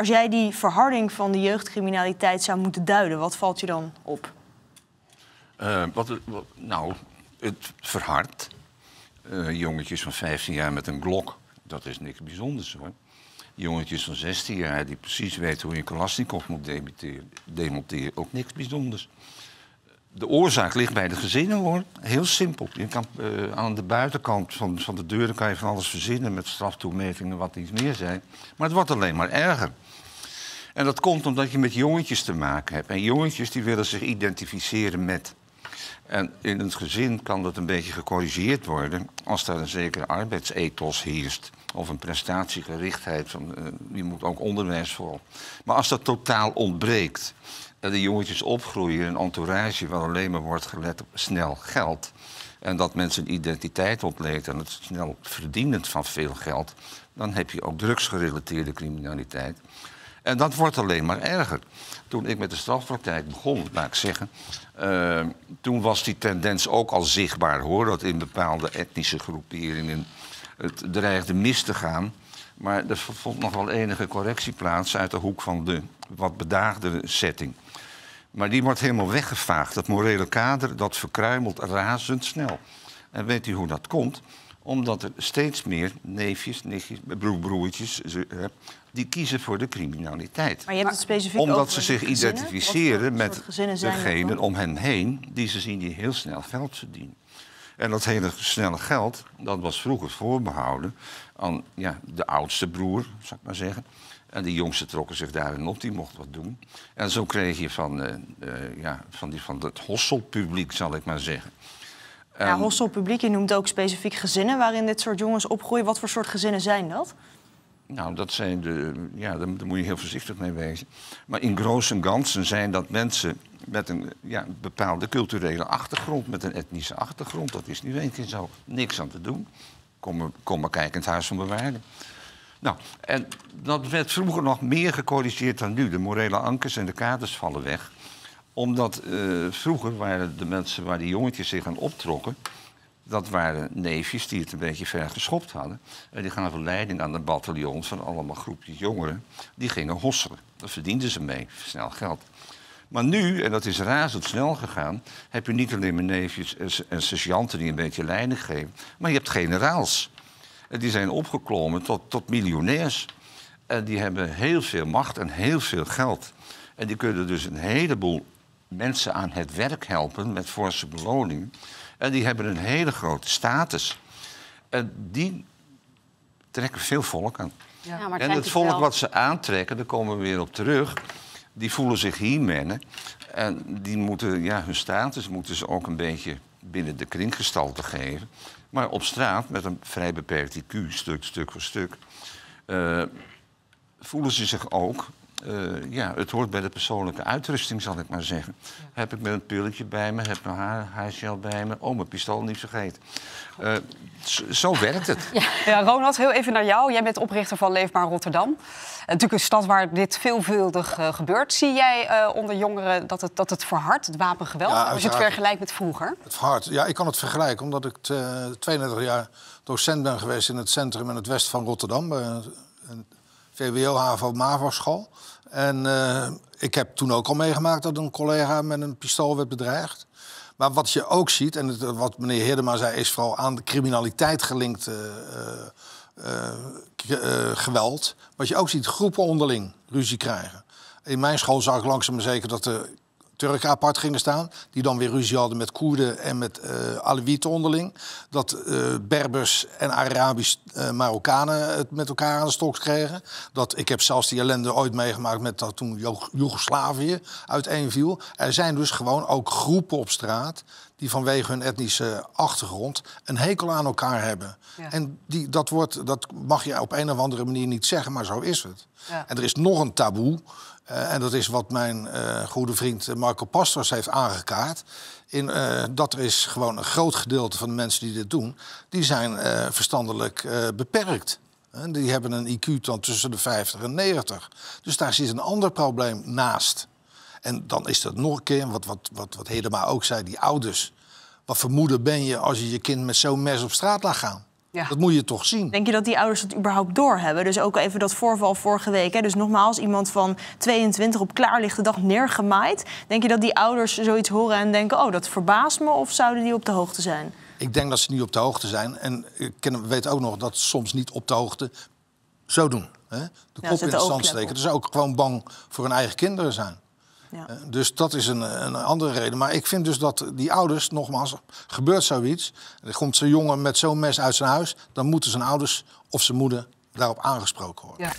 Als jij die verharding van de jeugdcriminaliteit zou moeten duiden, wat valt je dan op? Wat, wat, nou, het verhardt. Uh, jongetjes van 15 jaar met een glok, dat is niks bijzonders hoor. Jongetjes van 16 jaar die precies weten hoe je een Kalashnikov moet demonteren, ook niks bijzonders. De oorzaak ligt bij de gezinnen hoor. Heel simpel. Je kan, uh, aan de buitenkant van, van de deuren kan je van alles verzinnen met straftoemetingen, wat iets meer zijn. Maar het wordt alleen maar erger. En dat komt omdat je met jongetjes te maken hebt. En jongetjes die willen zich identificeren met. En in het gezin kan dat een beetje gecorrigeerd worden als daar een zekere arbeidsethos heerst. Of een prestatiegerichtheid. Van, uh, je moet ook onderwijs voor. Maar als dat totaal ontbreekt de jongetjes opgroeien in een entourage waar alleen maar wordt gelet op snel geld. En dat mensen een identiteit ontleent en het snel verdienen van veel geld. Dan heb je ook drugsgerelateerde criminaliteit. En dat wordt alleen maar erger. Toen ik met de strafpraktijk begon, laat ik zeggen. Uh, toen was die tendens ook al zichtbaar hoor. Dat in bepaalde etnische groeperingen het dreigde mis te gaan. Maar er vond nog wel enige correctie plaats uit de hoek van de wat bedaagdere setting. Maar die wordt helemaal weggevaagd. Dat morele kader dat verkruimelt razendsnel. En weet u hoe dat komt? Omdat er steeds meer neefjes, nichtjes, broertjes, die kiezen voor de criminaliteit. Maar je hebt het specifiek Omdat ze zich identificeren met degene om hen heen die ze zien die heel snel geld verdienen. En dat hele snelle geld, dat was vroeger voorbehouden aan ja, de oudste broer, zou ik maar zeggen. En die jongsten trokken zich daarin op, die mocht wat doen. En zo kreeg je van, uh, uh, ja, van, die, van het hostelpubliek, zal ik maar zeggen. Ja, hostelpubliek, je noemt ook specifiek gezinnen waarin dit soort jongens opgroeien. Wat voor soort gezinnen zijn dat? Nou, dat zijn de. Ja, daar, moet je heel voorzichtig mee wezen. Maar in grote en ganzen zijn dat mensen met een ja, bepaalde culturele achtergrond, met een etnische achtergrond. Dat is niet één keer zo. Niks aan te doen. Kom, kom maar kijken in het Huis van Bewaarden. Nou, en dat werd vroeger nog meer gecorrigeerd dan nu. De morele ankers en de kaders vallen weg. Omdat uh, vroeger waren de mensen waar die jongetjes zich aan optrokken... dat waren neefjes die het een beetje ver geschopt hadden. En die gaven leiding aan de bataljons van allemaal groepjes jongeren. Die gingen hosselen. Daar verdienden ze mee, snel geld. Maar nu, en dat is razendsnel gegaan... heb je niet alleen maar neefjes en sergeanten die een beetje leiding geven... maar je hebt generaals die zijn opgeklommen tot, tot miljonairs. En die hebben heel veel macht en heel veel geld. En die kunnen dus een heleboel mensen aan het werk helpen met forse beloningen. En die hebben een hele grote status. En die trekken veel volk aan. Ja, maar en het volk wat ze aantrekken, daar komen we weer op terug... die voelen zich hier mennen. En die moeten, ja, hun status moeten ze ook een beetje binnen de kringgestalte geven. Maar op straat, met een vrij beperkt IQ, stuk, stuk voor stuk, uh, voelen ze zich ook. Uh, ja, het hoort bij de persoonlijke uitrusting, zal ik maar zeggen. Heb ik met een pilletje bij me, heb mijn haar, haargel bij me. Oh, mijn pistool niet vergeten. Uh, zo werkt het. Ja. ja, Ronald, heel even naar jou. Jij bent oprichter van Leefbaar Rotterdam. Natuurlijk een stad waar dit veelvuldig uh, gebeurt. Zie jij uh, onder jongeren dat het, dat het verhardt, het wapengeweld, ja, als je het vergelijkt met vroeger? Het verhardt, ja, ik kan het vergelijken omdat ik uh, 32 jaar docent ben geweest in het centrum in het westen van Rotterdam. VWO, HAVO, MAVO-school. En ik heb toen ook al meegemaakt dat een collega met een pistool werd bedreigd. Maar wat je ook ziet, en wat meneer Heerdema zei, is vooral aan de criminaliteit gelinkt uh, geweld. Wat je ook ziet, groepen onderling ruzie krijgen. In mijn school zag ik langzaam maar zeker dat de Turken apart gingen staan. Die dan weer ruzie hadden met Koerden en met uh, onderling. Dat uh, Berbers en Arabisch uh, Marokkanen het met elkaar aan de stok kregen. Dat, ik heb zelfs die ellende ooit meegemaakt met dat toen Joegoslavië uiteenviel. Er zijn dus gewoon ook groepen op straat die vanwege hun etnische achtergrond een hekel aan elkaar hebben. Ja. En die, dat, wordt, dat mag je op een of andere manier niet zeggen, maar zo is het. Ja. En er is nog een taboe. Uh, en dat is wat mijn uh, goede vriend Marco Pastors heeft aangekaart. In, uh, dat er is gewoon een groot gedeelte van de mensen die dit doen... die zijn verstandelijk beperkt. En die hebben een IQ dan tussen de 50 en 90. Dus daar zit een ander probleem naast. En dan is dat nog een keer, wat, wat, wat, wat Hedema ook zei, die ouders. Wat vermoeden ben je als je je kind met zo'n mes op straat laat gaan? Ja. Dat moet je toch zien. Denk je dat die ouders dat überhaupt doorhebben? Dus ook even dat voorval vorige week. Hè? Dus nogmaals, iemand van 22 op klaarlichte dag neergemaaid. Denk je dat die ouders zoiets horen en denken... oh, dat verbaast me, of zouden die op de hoogte zijn? Ik denk dat ze niet op de hoogte zijn. En ik ken, weet ook nog dat ze soms niet op de hoogte zo doen. Hè? De kop in het zand steken. Dus ook gewoon bang voor hun eigen kinderen zijn. Ja. Eh, Dus dat is een, een andere reden. Maar ik vind dus dat die ouders, nogmaals, gebeurt zoiets. Er komt zo'n jongen met zo'n mes uit zijn huis. Dan moeten zijn ouders of zijn moeder daarop aangesproken worden. Ja.